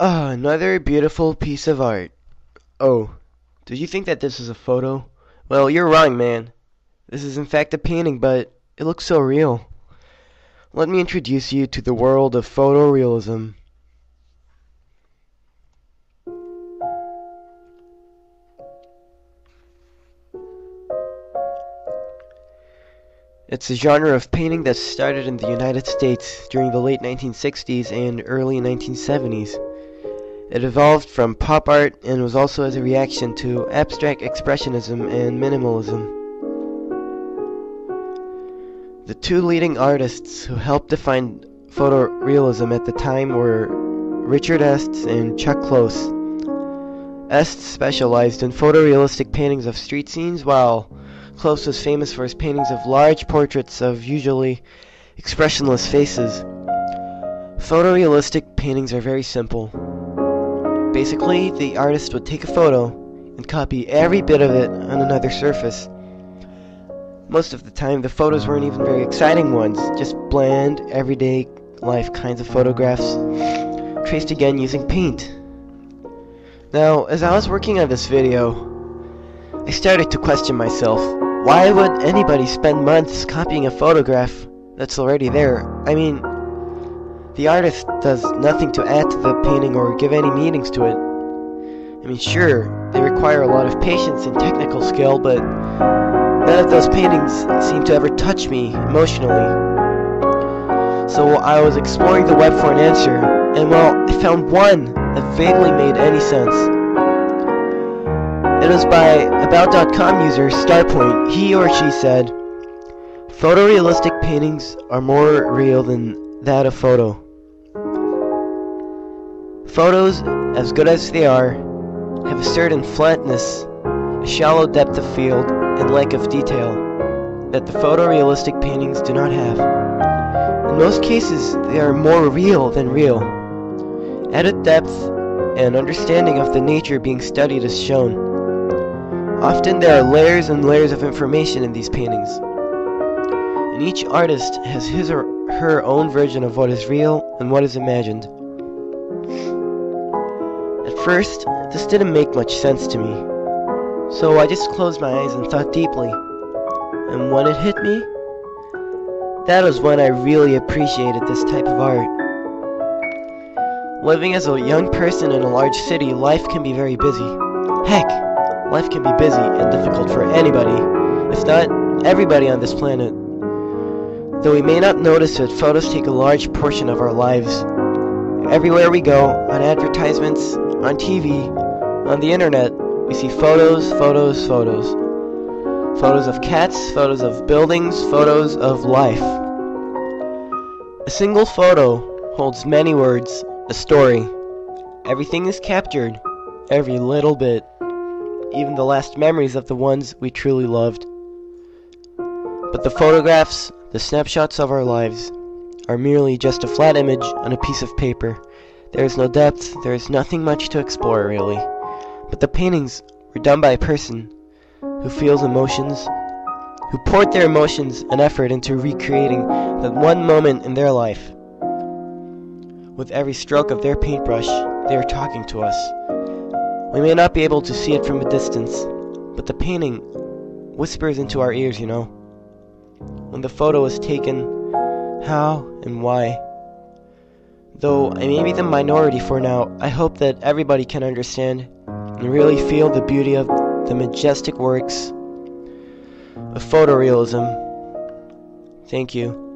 Ah, another beautiful piece of art. Oh, did you think that this was a photo? Well, you're wrong, man. This is in fact a painting, but it looks so real. Let me introduce you to the world of photorealism. It's a genre of painting that started in the United States during the late 1960s and early 1970s. It evolved from pop art and was also as a reaction to abstract expressionism and minimalism. The two leading artists who helped define photorealism at the time were Richard Estes and Chuck Close. Estes specialized in photorealistic paintings of street scenes, while Close was famous for his paintings of large portraits of usually expressionless faces. Photorealistic paintings are very simple. Basically, the artist would take a photo and copy every bit of it on another surface. Most of the time, the photos weren't even very exciting ones, just bland, everyday life kinds of photographs, traced again using paint. Now, as I was working on this video, I started to question myself. Why would anybody spend months copying a photograph that's already there? I mean, the artist does nothing to add to the painting or give any meanings to it. I mean, sure, they require a lot of patience and technical skill, but none of those paintings seem to ever touch me emotionally. So I was exploring the web for an answer, and well, I found one that vaguely made any sense. It was by About.com user Starpoint. He or she said, Photorealistic paintings are more real than that of photo. Photos, as good as they are, have a certain flatness, a shallow depth of field, and lack of detail that the photorealistic paintings do not have. In most cases, they are more real than real. Added depth and understanding of the nature being studied is shown. Often there are layers and layers of information in these paintings, and each artist has his or her own version of what is real and what is imagined. First, this didn't make much sense to me, so I just closed my eyes and thought deeply. And when it hit me, that was when I really appreciated this type of art. Living as a young person in a large city, life can be very busy. Heck, life can be busy and difficult for anybody, if not everybody on this planet. Though we may not notice it, photos take a large portion of our lives. Everywhere we go, on advertisements, on TV, on the internet, we see photos, photos, photos. Photos of cats, photos of buildings, photos of life. A single photo holds many words, a story. Everything is captured, every little bit even the last memories of the ones we truly loved. But the photographs, the snapshots of our lives, are merely just a flat image on a piece of paper. There is no depth, there is nothing much to explore, really. But the paintings were done by a person who feels emotions, who poured their emotions and effort into recreating that one moment in their life. With every stroke of their paintbrush, they are talking to us. We may not be able to see it from a distance, but the painting whispers into our ears, you know. When the photo is taken, how and why. Though I may be the minority for now, I hope that everybody can understand and really feel the beauty of the majestic works of photorealism. Thank you.